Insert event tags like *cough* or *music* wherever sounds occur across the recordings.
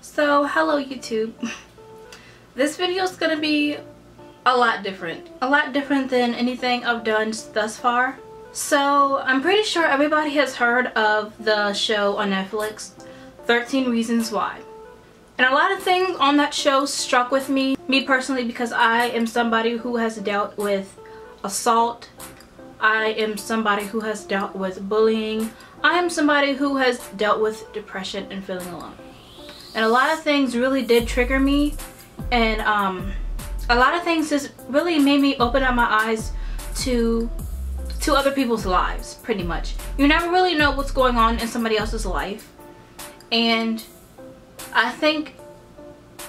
So, hello YouTube. *laughs* This video is going to be a lot different. A lot different than anything I've done thus far. So, I'm pretty sure everybody has heard of the show on Netflix, 13 Reasons Why. And a lot of things on that show struck with me, me personally, because I am somebody who has dealt with assault. I am somebody who has dealt with bullying. I am somebody who has dealt with depression and feeling alone. And a lot of things really did trigger me. And um, a lot of things just really made me open up my eyes to to other people's lives, pretty much. You never really know what's going on in somebody else's life. And I think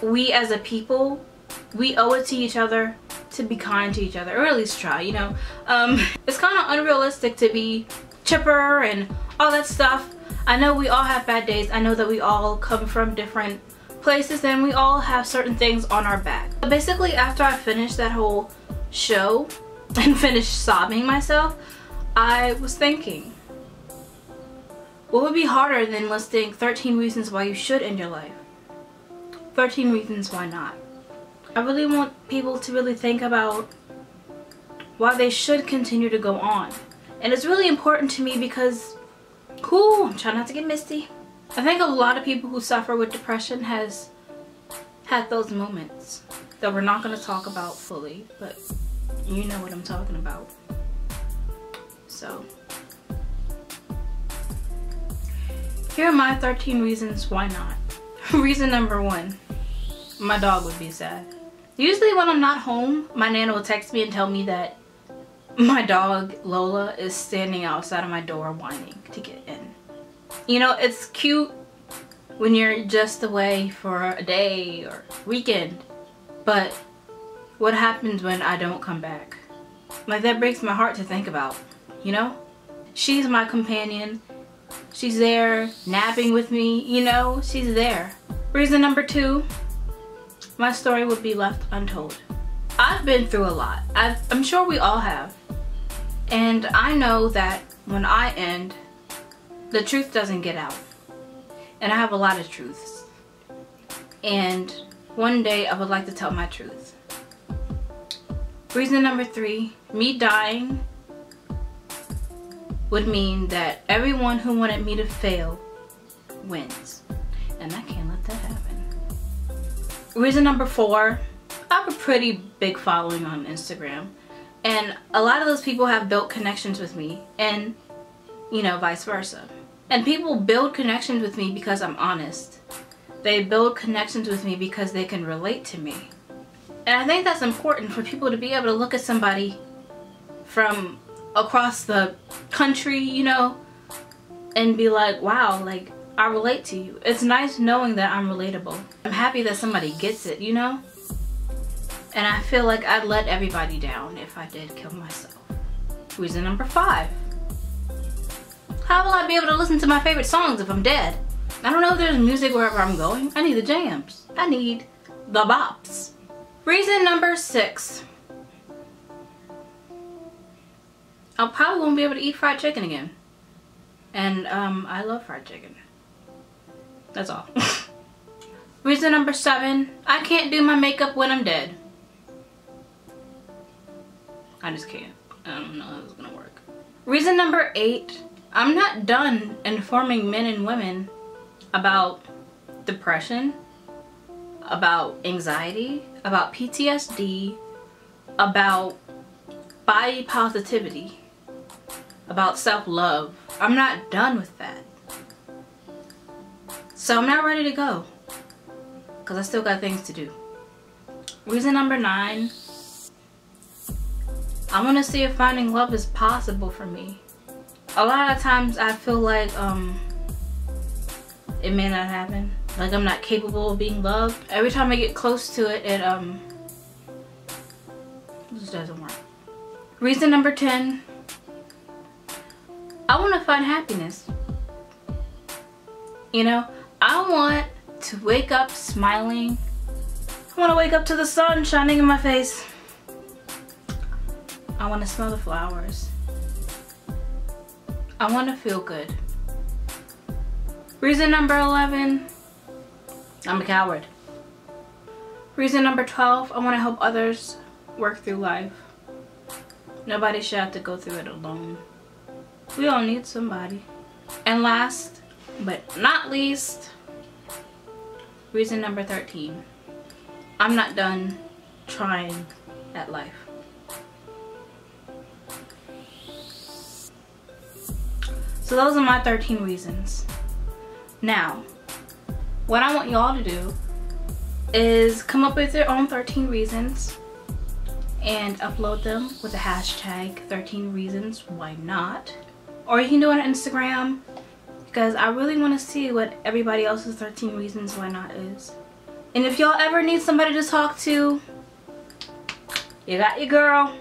we as a people, we owe it to each other to be kind to each other, or at least try, you know. Um, *laughs* it's kind of unrealistic to be chipper and all that stuff. I know we all have bad days. I know that we all come from different places and we all have certain things on our back. But basically, after I finished that whole show *laughs* and finished sobbing myself, I was thinking, what would be harder than listing 13 reasons why you should end your life? 13 reasons why not. I really want people to really think about why they should continue to go on. And it's really important to me because, cool, I'm trying not to get misty. I think a lot of people who suffer with depression has had those moments that we're not going to talk about fully, but you know what I'm talking about. So, here are my 13 reasons why not. *laughs* Reason number one, my dog would be sad. Usually when I'm not home, my nana will text me and tell me that my dog Lola is standing outside of my door whining to get in. You know, it's cute when you're just away for a day or weekend, but what happens when I don't come back? Like that breaks my heart to think about, you know? She's my companion. She's there napping with me, you know, she's there. Reason number two, my story would be left untold. I've been through a lot. i am sure we all have. And I know that when I end, the truth doesn't get out. And I have a lot of truths. And one day I would like to tell my truth. Reason number three, me dying would mean that everyone who wanted me to fail wins. And I can't let that happen. Reason number four, I have a pretty big following on Instagram. And a lot of those people have built connections with me and, you know, vice versa. And people build connections with me because I'm honest. They build connections with me because they can relate to me. And I think that's important for people to be able to look at somebody from across the country, you know, and be like, wow, like, I relate to you. It's nice knowing that I'm relatable. I'm happy that somebody gets it, you know? And I feel like I'd let everybody down if I did kill myself. Reason number five. How will I be able to listen to my favorite songs if I'm dead? I don't know if there's music wherever I'm going. I need the jams. I need the bops. Reason number six. I probably won't be able to eat fried chicken again. And um, I love fried chicken. That's all. *laughs* Reason number seven, I can't do my makeup when I'm dead. I just can't. I don't know how it's gonna work. Reason number eight, I'm not done informing men and women about depression, about anxiety, about PTSD, about body positivity, about self-love. I'm not done with that. So I'm not ready to go because I still got things to do. Reason number nine, I want to see if finding love is possible for me. A lot of times I feel like um, it may not happen. Like I'm not capable of being loved. Every time I get close to it, it um, just doesn't work. Reason number 10, I want to find happiness. You know, I want to wake up smiling. I want to wake up to the sun shining in my face. I want to smell the flowers. I want to feel good. Reason number 11. I'm a coward. Reason number 12, I want to help others work through life. Nobody should have to go through it alone. We all need somebody. And last, but not least, reason number 13. I'm not done trying at life. So those are my 13 reasons. Now, what I want y'all to do is come up with your own 13 reasons and upload them with the hashtag 13 reasons why not. Or you can do it on Instagram because I really want to see what everybody else's 13 reasons why not is. And if y'all ever need somebody to talk to you got your girl.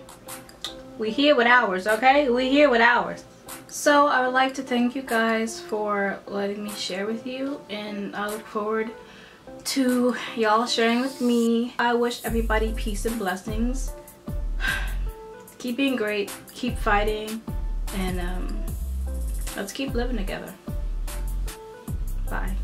We here with ours okay? We here with ours so I would like to thank you guys for letting me share with you and I look forward to y'all sharing with me. I wish everybody peace and blessings. *sighs* keep being great, keep fighting, and um, let's keep living together. Bye.